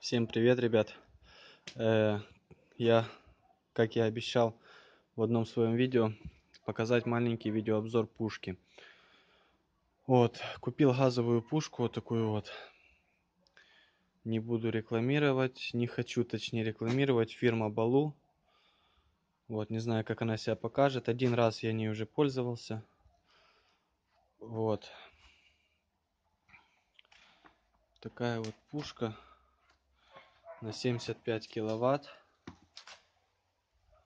Всем привет, ребят! Э, я, как я обещал в одном своем видео, показать маленький видеообзор пушки. Вот, купил газовую пушку, вот такую вот. Не буду рекламировать, не хочу точнее рекламировать. Фирма Балу. Вот, не знаю, как она себя покажет. Один раз я ней уже пользовался. Вот. Такая вот пушка на 75 киловатт.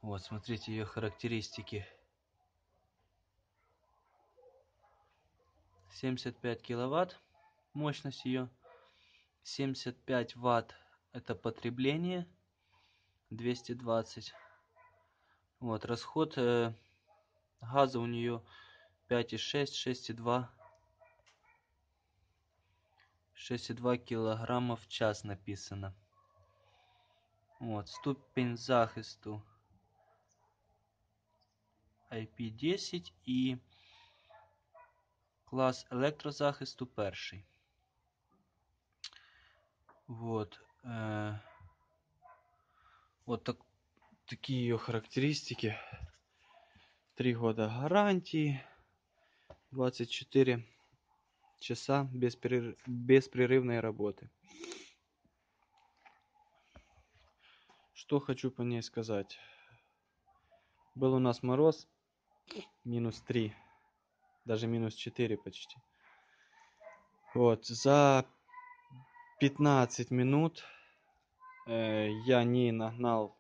Вот, смотрите ее характеристики. 75 киловатт мощность ее. 75 ватт это потребление. 220. Вот, расход э, газа у нее 5,6, 6,2. 6,2 килограмма в час написано. От, Ступінь захисту IP10 і клас електрозахисту перший. Вот. Э, вот так, такие ее характеристики. Три года гарантии. 24 часа беспрерывной работы. Что хочу по ней сказать. Был у нас мороз. Минус 3. Даже минус 4 почти. Вот. За 15 минут э, я не нагнал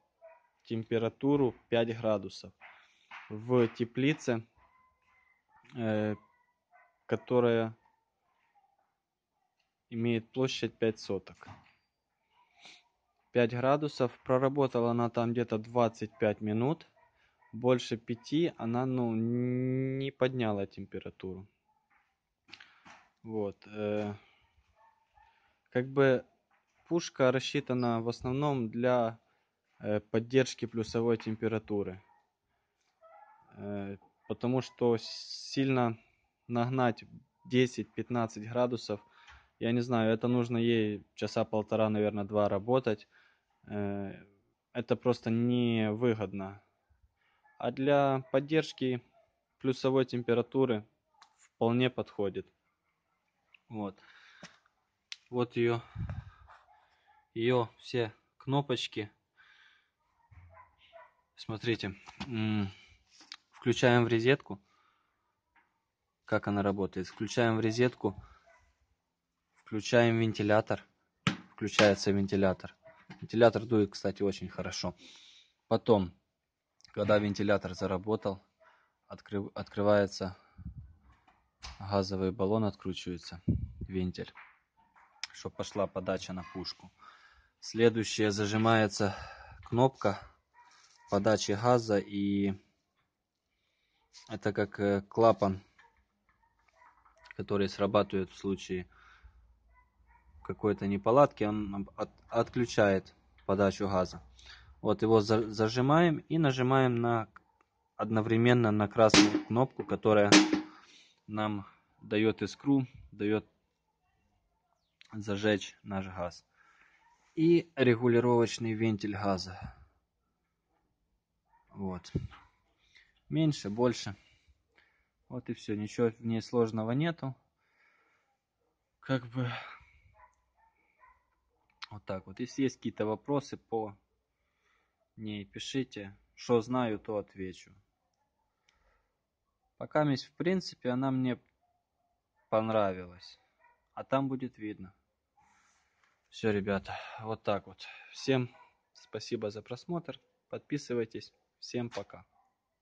температуру 5 градусов. В теплице, э, которая имеет площадь 5 соток. 5 градусов. Проработала она там где-то 25 минут. Больше 5 она ну, не подняла температуру. Вот. Э, как бы пушка рассчитана в основном для э, поддержки плюсовой температуры. Э, потому что сильно нагнать 10-15 градусов, я не знаю, это нужно ей часа полтора, наверное, два работать. Э, это просто невыгодно. А для поддержки плюсовой температуры вполне подходит. Вот. Вот ее, ее все кнопочки. Смотрите, включаем в розетку. Как она работает? Включаем в розетку, включаем вентилятор, включается вентилятор. Вентилятор дует, кстати, очень хорошо. Потом, когда вентилятор заработал, открыв, открывается газовый баллон, откручивается вентиль, чтобы пошла подача на пушку. Следующее зажимается кнопка подачи газа и это как э, клапан, который срабатывает в случае какой-то неполадки, он от, отключает подачу газа. Вот его за, зажимаем и нажимаем на одновременно на красную кнопку, которая нам дает искру, дает зажечь наш газ. И регулировочный вентиль газа. Вот. Меньше, больше. Вот и все. Ничего в ней сложного нету. Как бы вот так вот. Если есть какие-то вопросы по ней, пишите. Что знаю, то отвечу. Пока в принципе, она мне понравилась. А там будет видно. Все, ребята, вот так вот. Всем спасибо за просмотр. Подписывайтесь. Всем пока.